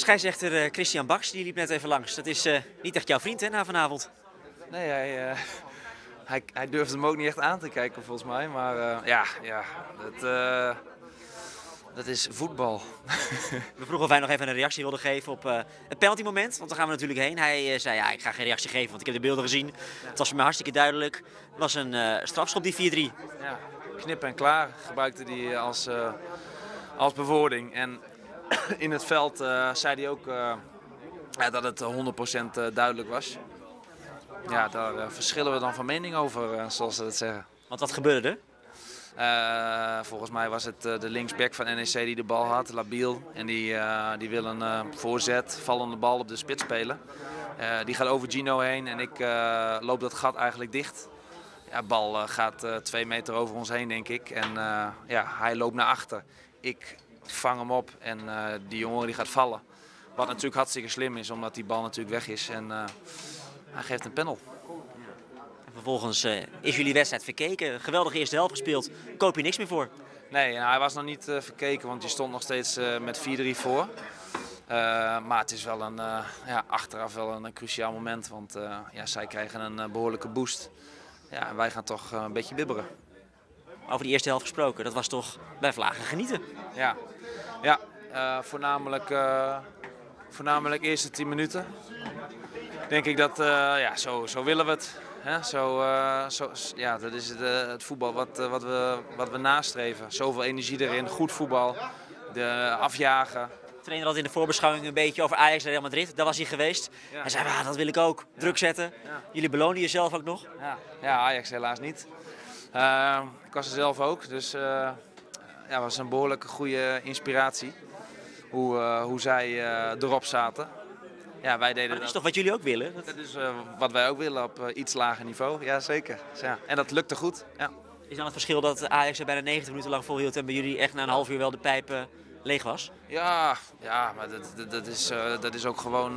Scheidsrechter eh, Christian Baks, die liep net even langs. Dat is eh, niet echt jouw vriend hè, na vanavond. Nee, hij, uh, hij, hij durfde hem ook niet echt aan te kijken volgens mij. Maar ja, ja dat, dat is voetbal. we vroegen of hij nog even een reactie wilde geven op het penalty moment. Want daar gaan we natuurlijk heen. Hij zei, ja, ik ga geen reactie geven, want ik heb de beelden gezien. Het was voor mij hartstikke duidelijk. Het was een strafschop, die 4-3. Ja, knip en klaar gebruikte hij als, als bewoording. En in het veld uh, zei hij ook ja, dat het 100% duidelijk was. Ja, daar verschillen we dan van mening over, zoals ze dat zeggen. Want wat gebeurde er? volgens mij was het de linksback van NEC die de bal had, Labiel. En die, die wil een voorzet, vallende bal op de spits spelen. die gaat over Gino heen en ik loop dat gat eigenlijk dicht. Ja, bal gaat twee meter over ons heen, denk ik. En ja, hij loopt naar achter. Ik vang hem op en uh, die jongen die gaat vallen. Wat natuurlijk hartstikke slim is, omdat die bal natuurlijk weg is. En uh, hij geeft een panel. En vervolgens uh, is jullie wedstrijd verkeken. Geweldige eerste helft gespeeld. Koop je niks meer voor? Nee, nou, hij was nog niet verkeken, want je stond nog steeds met 4-3 voor. maar het is wel een, ja, achteraf wel een, een, cruciaal moment, want ja, zij krijgen een behoorlijke boost. Ja, en wij gaan toch een beetje bibberen. Over die eerste helft gesproken, dat was toch bij Vlagen genieten? Ja, ja, uh, voornamelijk, uh, voornamelijk eerste 10 minuten. Denk ik dat, uh, ja, zo, zo willen we het. Hè? Zo, zo, ja, dat is het, het voetbal wat, wat, we, wat we nastreven. Zoveel energie erin, goed voetbal, de afjagen. De trainer had in de voorbeschouwing een beetje over Ajax en Real Madrid. Daar was hij geweest. Ja. Hij zei, ah, dat wil ik ook. Druk zetten. Ja. Jullie belonen jezelf ook nog? Ja, ja Ajax helaas niet. ik was er zelf ook, dus ja, was een behoorlijke goede inspiratie. Hoe, uh, hoe zij uh, erop zaten. Ja, wij deden maar dat is toch wat jullie ook willen? Dat, is uh, wat wij ook willen op iets lager niveau. Ja, zeker. Dus ja. En dat lukte goed. Ja. Is dan het verschil dat Ajax er bijna 90 minuten lang volhield en bij jullie echt na een half uur wel de pijp leeg was? Ja, ja maar dat, dat, dat is, dat is ook gewoon,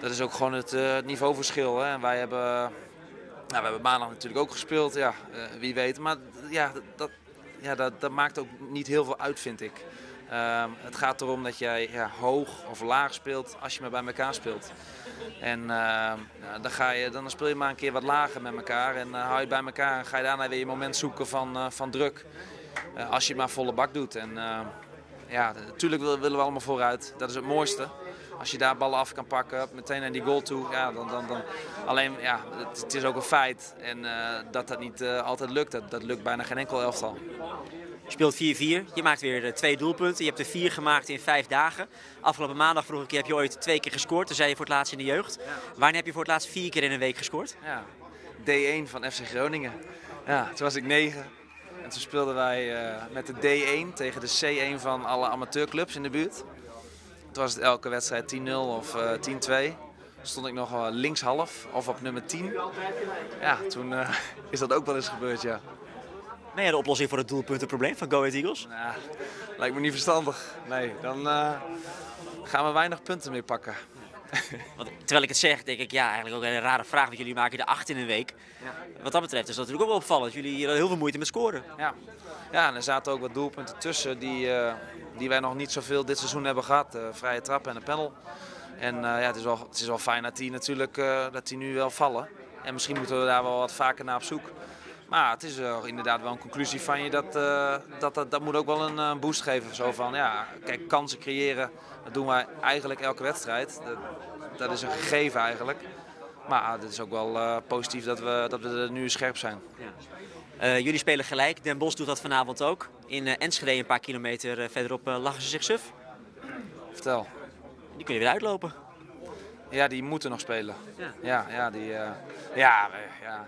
dat is ook gewoon het, het niveauverschil. Hè. En wij hebben, nou, we hebben maandag natuurlijk ook gespeeld. Ja, wie weet. Maar ja, dat, ja, dat, dat maakt ook niet heel veel uit, vind ik. Um, het gaat erom dat jij ja, hoog of laag speelt als je maar bij elkaar speelt. En uh, dan, ga je, dan speel je maar een keer wat lager met elkaar en uh, hou je bij elkaar en ga je daarna weer je moment zoeken van, uh, van druk. Eh, als je maar volle bak doet. En ja, natuurlijk willen we allemaal vooruit. Dat is het mooiste. Als je daar ballen af kan pakken, meteen naar die goal toe. Ja, dan, dan, dan. Alleen, ja, het, het is ook een feit. En uh, dat dat niet uh, altijd lukt, dat, dat lukt bijna geen enkel elftal. Je speelt 4-4. Je maakt weer uh, twee doelpunten. Je hebt er vier gemaakt in vijf dagen. Afgelopen maandag vroeg ik je, heb je ooit twee keer gescoord? Toen zei je voor het laatst in de jeugd. Wanneer heb je voor het laatst vier keer in een week gescoord? Ja, D1 van FC Groningen. Ja, toen was ik negen. En toen speelden wij met de D1 tegen de C1 van alle amateurclubs in de buurt. Toen was het elke wedstrijd 10-0 of uh, 10-2. Stond ik nog wel linkshalf of op nummer 10. Ja, toen uh, is dat ook wel eens gebeurd, ja. Ben jij de oplossing voor het doelpuntenprobleem van Go Ahead Eagles? Nou, lijkt me niet verstandig. Nee, dan uh, gaan we weinig punten meer pakken. Want, terwijl ik het zeg, denk ik, ja, eigenlijk ook een rare vraag, want jullie maken er acht in een week. Ja. Wat dat betreft is dat natuurlijk ook wel opvallend. Jullie hebben heel veel moeite met scoren. Ja, ja en er zaten ook wat doelpunten tussen die, uh, die wij nog niet zoveel dit seizoen hebben gehad. Uh, vrije trap en een panel. En uh, ja, het is, wel, het is wel fijn dat die natuurlijk dat die nu wel vallen. En misschien moeten we daar wel wat vaker naar op zoek. Maar het is inderdaad wel een conclusie van je dat, uh, dat, dat, dat moet ook wel een uh, boost geven. Zo van, ja, kijk, kansen creëren, dat doen wij eigenlijk elke wedstrijd. Dat, dat is een gegeven eigenlijk. Maar het is ook wel positief dat we, dat we er nu scherp zijn. Ja. jullie spelen gelijk, Den Bosch doet dat vanavond ook. In Enschede, een paar kilometer verderop, lachen ze zich suf. Vertel. Die kun je weer uitlopen. Ja, die moeten nog spelen. Ja, ja, ja, die, ja, ja,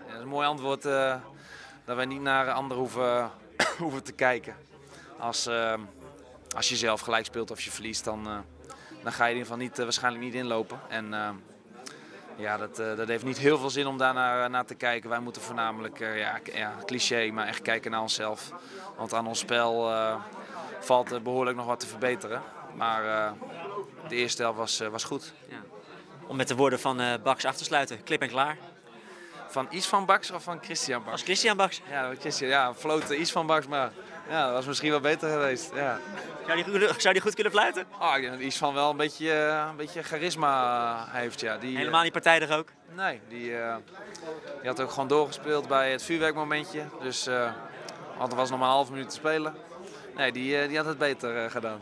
dat is een mooi antwoord dat wij niet naar anderen hoeven, hoeven te kijken. Als, uh, als je zelf gelijk speelt of je verliest, dan, dan ga je in ieder geval niet, waarschijnlijk niet inlopen. En ja, dat, dat heeft niet heel veel zin om daar naar, naar te kijken. Wij moeten voornamelijk, ja, ja, cliché, maar echt kijken naar onszelf. Want aan ons spel valt behoorlijk nog wat te verbeteren. Maar de eerste helft was, was goed. Ja. Om met de woorden van Baks af te sluiten, klip en klaar. Van Is van Baks of van Christian Baks? Als Christian Baks. Ja, Christian, ja floten Is van Baks, maar Ja, dat was misschien wel beter geweest. Ja. Zou die, goed- zou die goed kunnen fluiten? Oh, ik denk dat Isvan wel een beetje, eh, een beetje charisma heeft. Ja. Die, eh, Helemaal niet partijdig ook. Nee, die, eh, die had ook gewoon doorgespeeld bij het vuurwerkmomentje. Dus, eh, want er was nog maar een half minuut te spelen. Nee, die, eh, die had het beter eh, gedaan.